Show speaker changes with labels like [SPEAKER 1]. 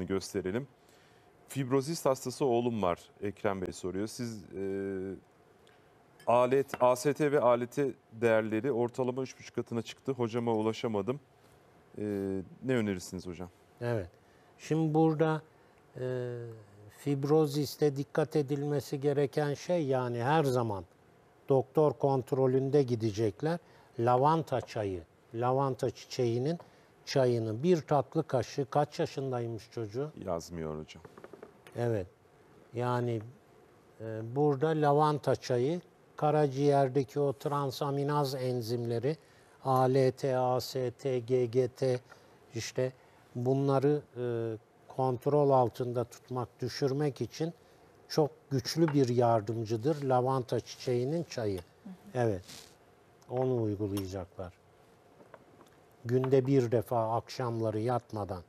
[SPEAKER 1] gösterelim. Fibrozist hastası oğlum var. Ekrem Bey soruyor. Siz e, alet, AST ve ALT değerleri ortalama 3,5 katına çıktı. Hocama ulaşamadım. E, ne önerirsiniz hocam?
[SPEAKER 2] Evet. Şimdi burada e, fibroziste dikkat edilmesi gereken şey yani her zaman doktor kontrolünde gidecekler. Lavanta çayı, lavanta çiçeğinin çayını bir tatlı kaşığı kaç yaşındaymış çocuğu?
[SPEAKER 1] Yazmıyor hocam.
[SPEAKER 2] Evet. Yani e, burada lavanta çayı karaciğerdeki o transaminaz enzimleri ALT, AST, GGT işte bunları e, kontrol altında tutmak, düşürmek için çok güçlü bir yardımcıdır lavanta çiçeğinin çayı. Evet. Onu uygulayacaklar. Günde bir defa akşamları yatmadan.